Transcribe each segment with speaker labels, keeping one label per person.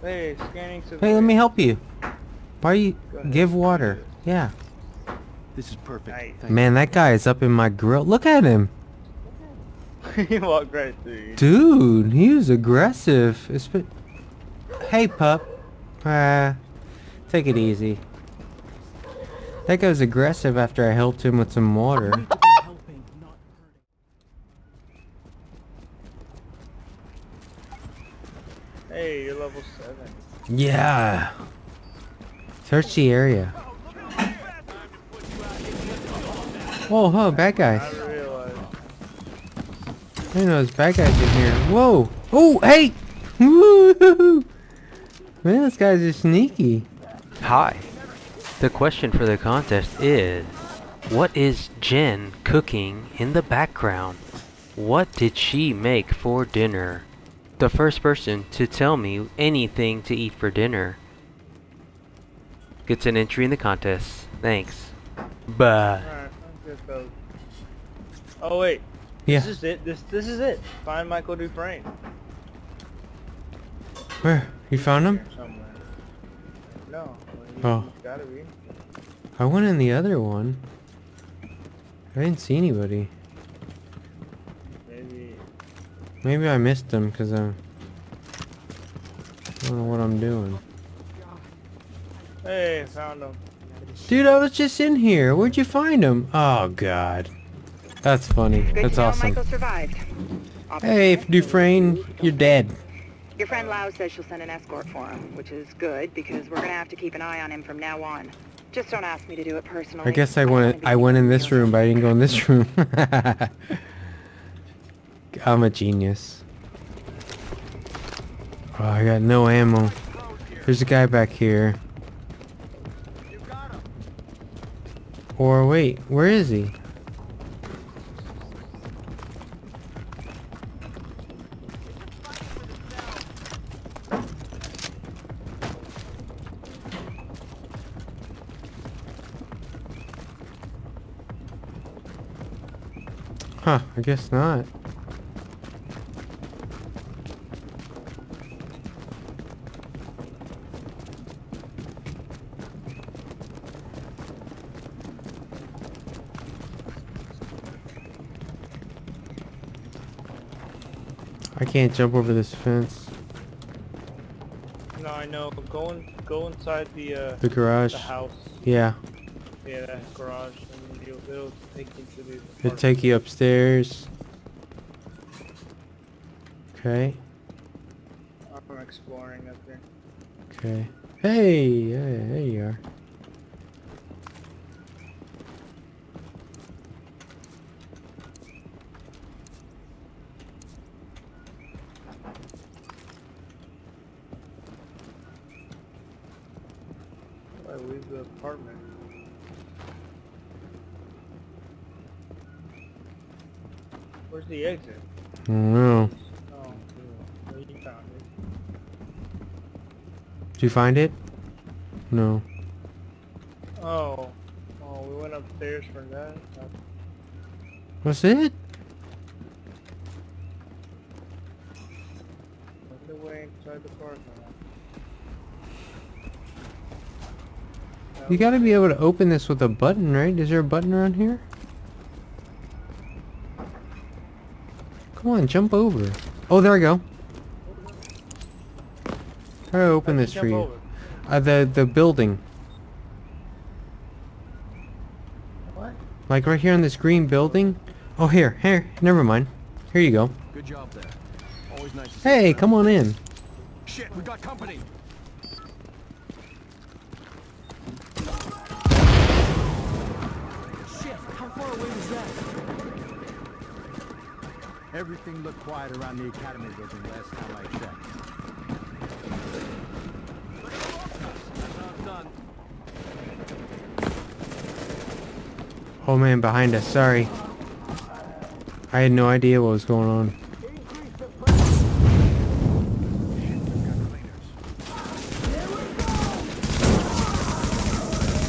Speaker 1: Hey, scanning
Speaker 2: Hey, let me help you. Why you give water? Yeah.
Speaker 3: This is perfect.
Speaker 1: Nice.
Speaker 2: Man, that guy is up in my grill. Look at him.
Speaker 1: he walked right through you.
Speaker 2: Dude, he was aggressive. It's been... Hey, pup. Ah, take it easy. That guy was aggressive after I helped him with some water.
Speaker 1: Hey, you're level 7.
Speaker 2: Yeah. Search the area. Whoa, huh, bad guys. I didn't know there's bad guys in here. Whoa. Oh, hey. Woo. Man, this guy's just sneaky.
Speaker 4: Hi. The question for the contest is What is Jen cooking in the background? What did she make for dinner? The first person to tell me anything to eat for dinner gets an entry in the contest. Thanks. Bye.
Speaker 1: Alright, good, fellas. Oh, wait.
Speaker 2: Yeah.
Speaker 1: This is it. This this is it. Find Michael Dufresne.
Speaker 2: Where? You found him?
Speaker 1: Somewhere. No. Well,
Speaker 2: Oh.
Speaker 1: Gotta be.
Speaker 2: I went in the other one. I didn't see anybody.
Speaker 1: Maybe.
Speaker 2: Maybe I missed them because I'm... I don't know what I'm doing.
Speaker 1: Hey, found him.
Speaker 2: Dude, I was just in here. Where'd you find him? Oh, God. That's funny.
Speaker 5: Good
Speaker 2: That's awesome.
Speaker 5: Michael survived.
Speaker 2: Hey, Dufresne, you're dead.
Speaker 5: Your friend Lau says she'll send an escort for him, which is good because we're gonna have to keep an eye on him from now on. Just don't ask me to do it personally.
Speaker 2: I guess I went. I went in this room, but I didn't go in this room. I'm a genius. Oh, I got no ammo. There's a guy back here. Or wait, where is he? Huh, I guess not. I can't jump over this fence.
Speaker 1: No, I know. Go in, go inside the uh,
Speaker 2: The garage.
Speaker 1: the house.
Speaker 2: Yeah.
Speaker 1: Yeah, that garage, and you'll, it'll take you to the.
Speaker 2: It'll take you upstairs. Okay.
Speaker 1: I'm exploring up here.
Speaker 2: Okay. Hey, yeah, there you are.
Speaker 1: I leave the apartment. Where's the exit?
Speaker 2: I don't know.
Speaker 1: Oh. Well, you found it.
Speaker 2: Did you find it? No.
Speaker 1: Oh. Oh, we went upstairs for that.
Speaker 2: What's it?
Speaker 1: What's the way inside the parking lot?
Speaker 2: You gotta be able to open this with a button, right? Is there a button around here? Come on, jump over. Oh, there I go. Do I open this for you? Uh, the, the building.
Speaker 1: What?
Speaker 2: Like right here on this green building. Oh, here, here. Never mind. Here you go.
Speaker 3: Good job there. Always nice to
Speaker 2: Hey, come on in.
Speaker 3: Shit, we got company. Shit, how far away was that? Everything looked quiet around the academy building last time I checked.
Speaker 2: Oh man, behind us. Sorry. I had no idea what was going on.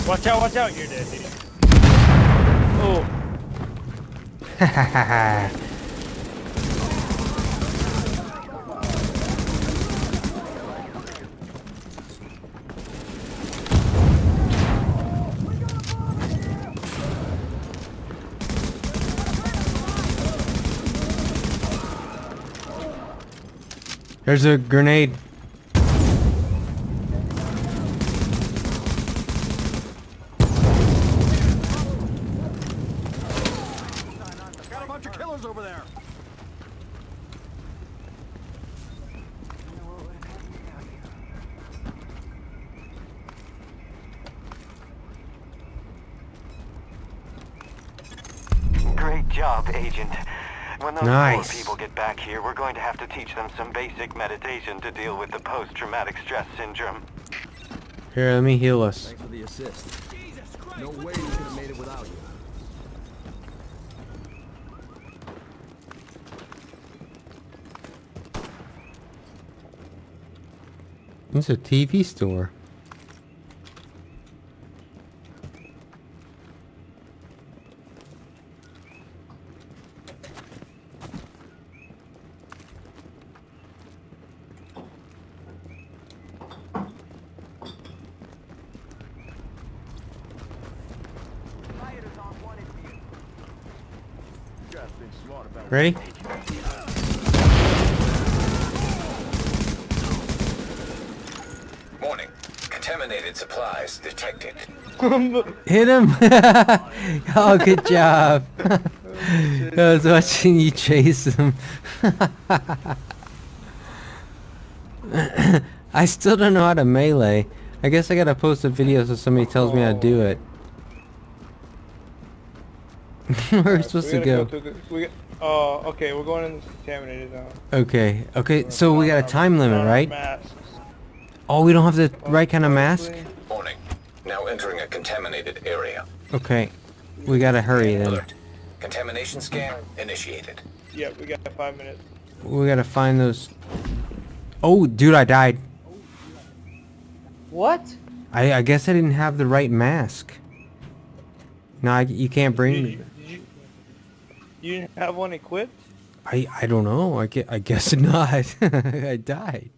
Speaker 1: Watch out, watch out, you're dead, dude.
Speaker 2: There's a grenade.
Speaker 3: Got a bunch of killers over there.
Speaker 6: Great job, Agent. When those
Speaker 2: Nice.
Speaker 6: poor people get back here, we're going to have to teach them some basic meditation to deal with the post-traumatic stress syndrome.
Speaker 2: Here, let me heal us.
Speaker 3: Thanks for the assist. No way we could have made it without you.
Speaker 2: It's a TV store. Ready?
Speaker 7: Warning. Contaminated supplies detected.
Speaker 2: Hit him! oh, good job. I was watching you chase him. I still don't know how to melee. I guess I gotta post a video so somebody tells me how to do it. Where are we supposed to
Speaker 1: we
Speaker 2: go?
Speaker 1: gotta the- we got, oh, uh, okay, we're going in the contaminated zone.
Speaker 2: Okay, okay, so we got a um, time limit, right?
Speaker 1: masks.
Speaker 2: Oh, we don't have the right kind of mask?
Speaker 7: Warning. Now entering a contaminated area.
Speaker 2: Okay, we gotta hurry then.
Speaker 7: Alert. Contamination scan initiated.
Speaker 1: Yep, we got five minutes.
Speaker 2: We gotta find those... Oh, dude, I died.
Speaker 1: What?
Speaker 2: I, I guess I didn't have the right mask. No, I, you can't
Speaker 1: Did
Speaker 2: bring...
Speaker 1: me. did you, you didn't have one equipped?
Speaker 2: I, I don't know. I, gue- I guess not. I died.